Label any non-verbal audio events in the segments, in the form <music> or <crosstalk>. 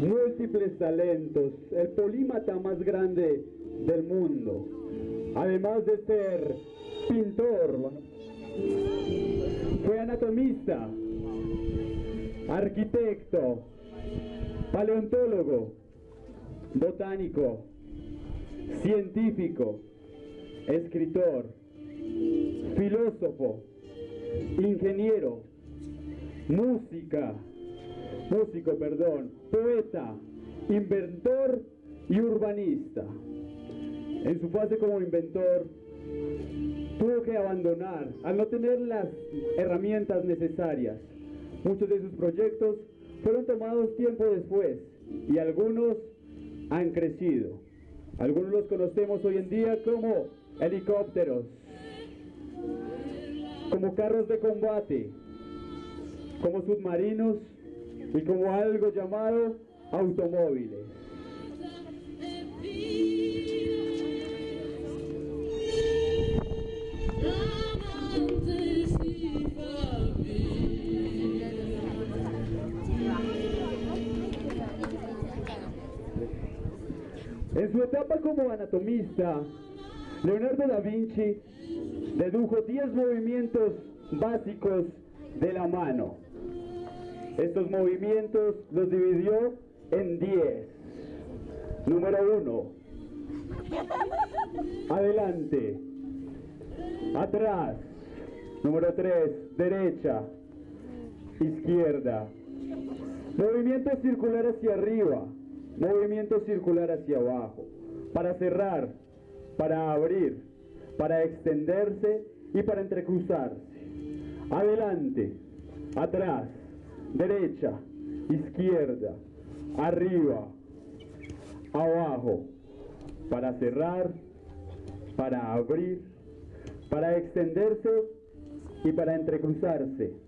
Múltiples talentos, el polímata más grande del mundo. Además de ser pintor, fue anatomista, arquitecto, paleontólogo, botánico, científico, escritor, filósofo, ingeniero, música, músico, perdón, poeta, inventor y urbanista. En su fase como inventor, tuvo que abandonar al no tener las herramientas necesarias. Muchos de sus proyectos fueron tomados tiempo después y algunos han crecido. Algunos los conocemos hoy en día como helicópteros, como carros de combate, como submarinos y como algo llamado automóviles. En su etapa como anatomista, Leonardo da Vinci dedujo 10 movimientos básicos de la mano. Estos movimientos los dividió en 10. Número 1. Adelante. Atrás. Número 3. Derecha. Izquierda. Movimiento circular hacia arriba. Movimiento circular hacia abajo. Para cerrar. Para abrir. Para extenderse y para entrecruzarse. Adelante. Atrás. Derecha. Izquierda. Arriba. Abajo. Para cerrar. Para abrir. Para extenderse y para entrecruzarse.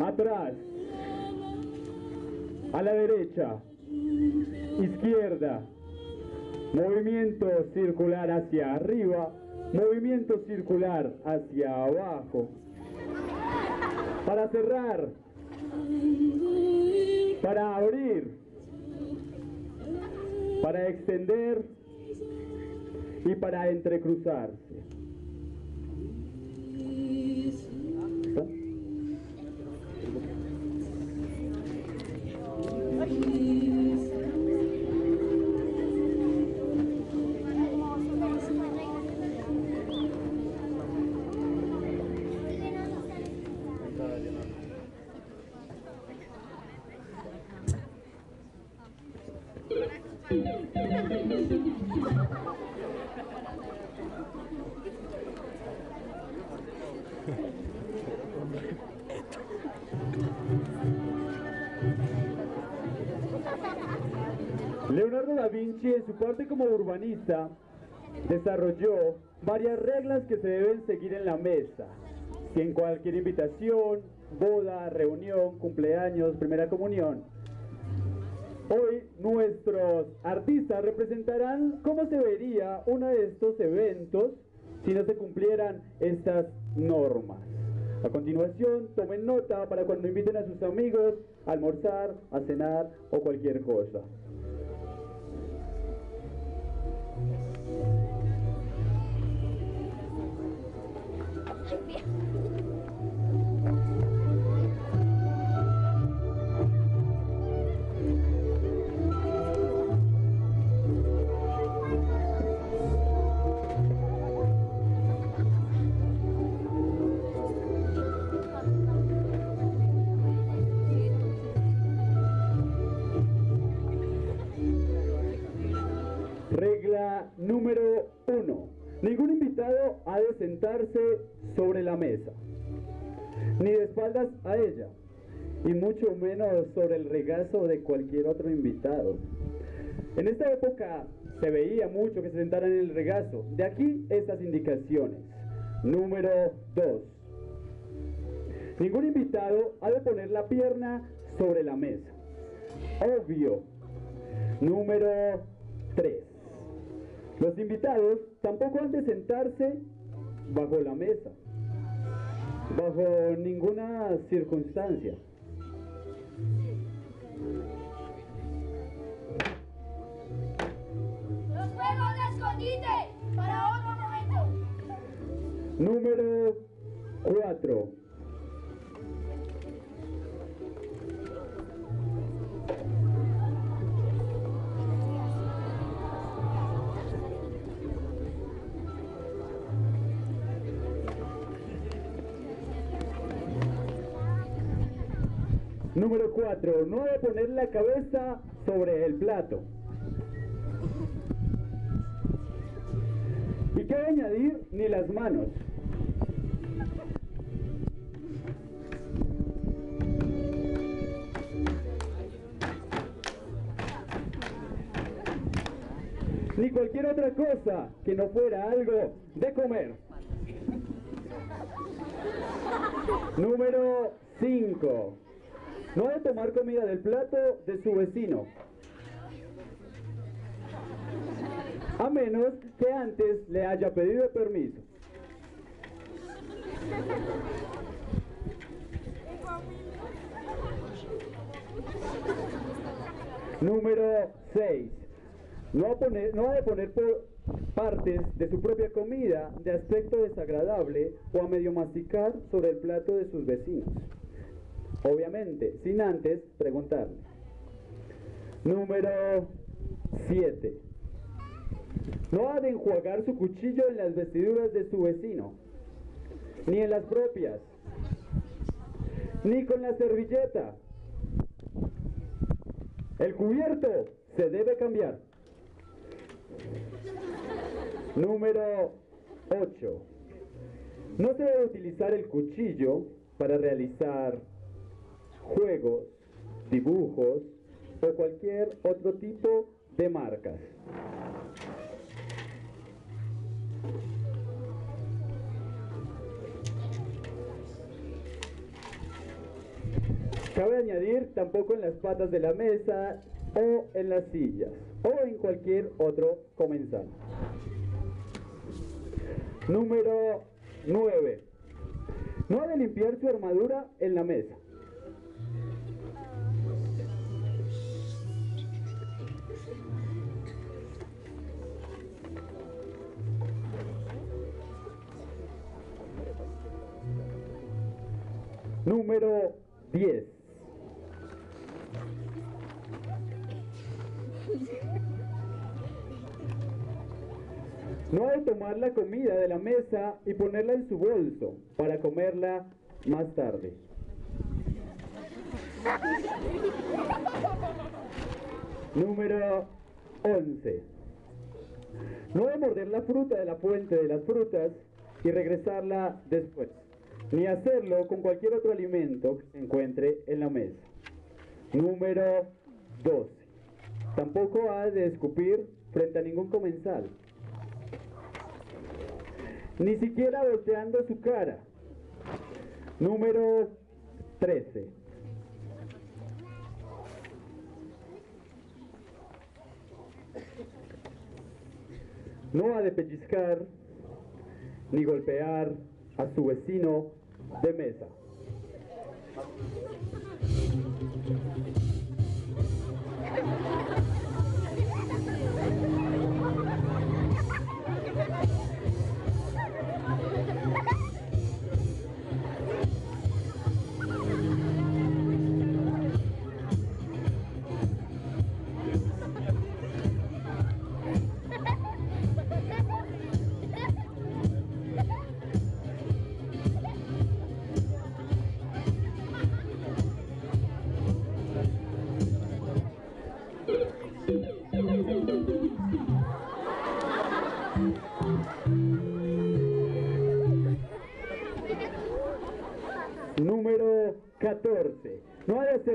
Atrás. A la derecha. Izquierda. Movimiento circular hacia arriba. Movimiento circular hacia abajo. Para cerrar. Para abrir. Para extender. Y para entrecruzarse. Leonardo Vinci en su parte como urbanista desarrolló varias reglas que se deben seguir en la mesa. Si en cualquier invitación, boda, reunión, cumpleaños, primera comunión. Hoy nuestros artistas representarán cómo se vería uno de estos eventos si no se cumplieran estas normas. A continuación, tomen nota para cuando inviten a sus amigos a almorzar, a cenar o cualquier cosa. Thank you. Regla número uno. Ningún invitado ha de sentarse sobre la mesa, ni de espaldas a ella, y mucho menos sobre el regazo de cualquier otro invitado. En esta época se veía mucho que se sentaran en el regazo. De aquí estas indicaciones. Número 2. Ningún invitado ha de poner la pierna sobre la mesa. Obvio. Número 3. Los invitados tampoco han de sentarse bajo la mesa, bajo ninguna circunstancia. Los juegos de escondite para otro momento. Número 4. Número 4. No debe poner la cabeza sobre el plato. Y cabe añadir ni las manos. Ni cualquier otra cosa que no fuera algo de comer. Número 5. No debe tomar comida del plato de su vecino. A menos que antes le haya pedido permiso. Número 6. No, ha ha de poner partes de su propia comida de aspecto desagradable o a medio masticar sobre el plato de sus vecinos. Obviamente, sin antes preguntarle. Número 7. No ha de enjuagar su cuchillo en las vestiduras de su vecino, ni en las propias, ni con la servilleta. El cubierto se debe cambiar. Número 8. No se debe utilizar el cuchillo para realizar juegos, dibujos o cualquier otro tipo de marcas. Cabe añadir tampoco en las patas de la mesa o en las sillas o en cualquier otro comensal. Número 9. No ha de limpiar su armadura en la mesa. Número 10. No ha de tomar la comida de la mesa y ponerla en su bolso para comerla más tarde. Número 11. No debe morder la fruta de la fuente de las frutas y regresarla después, ni hacerlo con cualquier otro alimento que se encuentre en la mesa. Número 12. Tampoco ha de escupir frente a ningún comensal, ni siquiera volteando su cara. Número 13. No ha de pellizcar ni golpear a su vecino de mesa.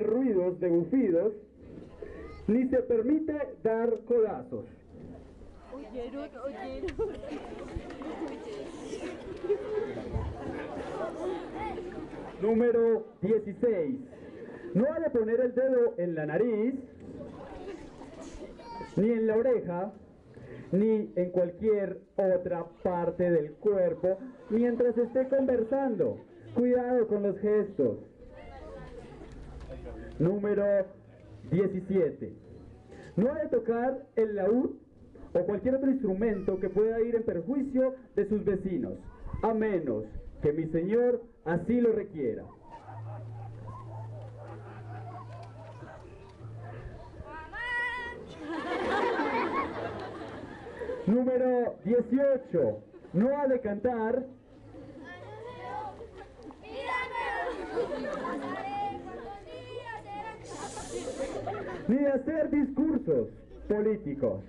Ruidos de bufidos, ni se permite dar codazos. Número 16. No ha de poner el dedo en la nariz, ni en la oreja, ni en cualquier otra parte del cuerpo mientras esté conversando. Cuidado con los gestos. Número 17. No ha de tocar el laúd o cualquier otro instrumento que pueda ir en perjuicio de sus vecinos, a menos que mi señor así lo requiera. Número 18. No ha de cantar ni de hacer discursos políticos.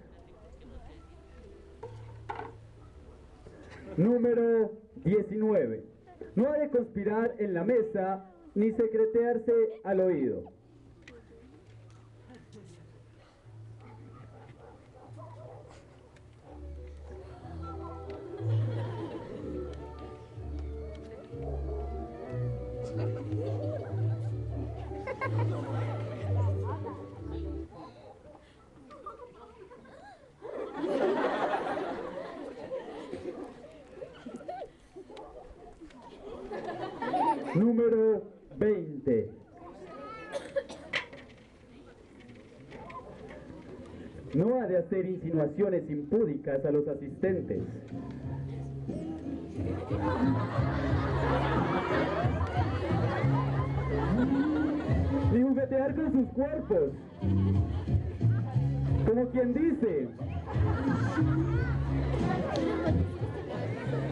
Número 19. No ha de conspirar en la mesa ni secretearse al oído. <laughs> Número 20. No ha de hacer insinuaciones impúdicas a los asistentes. Ni juguetear con sus cuerpos. Como quien dice,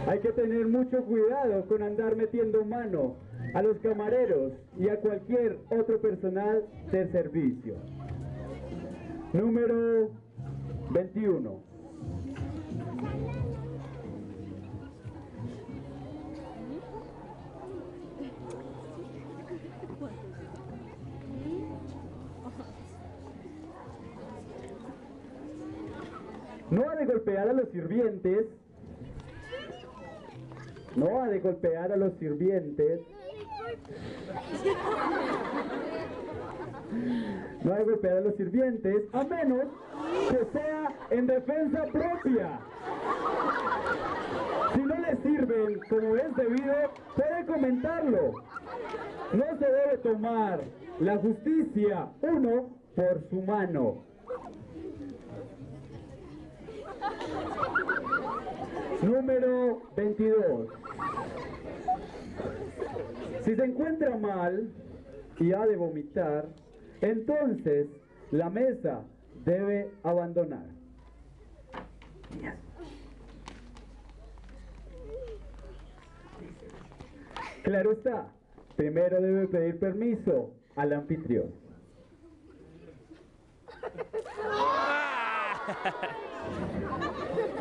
hay que tener mucho cuidado con andar metiendo mano a los camareros y a cualquier otro personal del servicio. Número 21. No ha de golpear a los sirvientes. No ha de golpear a los sirvientes. No ha de golpear a los sirvientes a menos que sea en defensa propia. Si no le sirven como es debido, puede comentarlo. No se debe tomar la justicia uno por su mano. Número 22. Si se encuentra mal y ha de vomitar, entonces la mesa debe abandonar. Claro está, primero debe pedir permiso al anfitrión.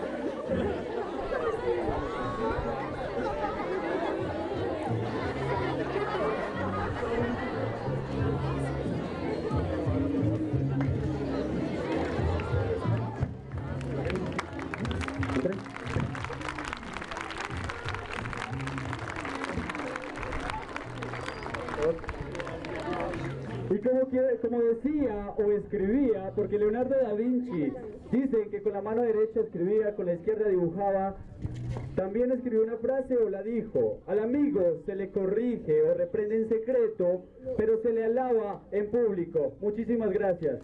<laughs> como, decía o escribía, porque Leonardo da Vinci dice que con la mano derecha escribía, con la izquierda dibujaba, también escribió una frase o la dijo, al amigo se le corrige o reprende en secreto, pero se le alaba en público. Muchísimas gracias.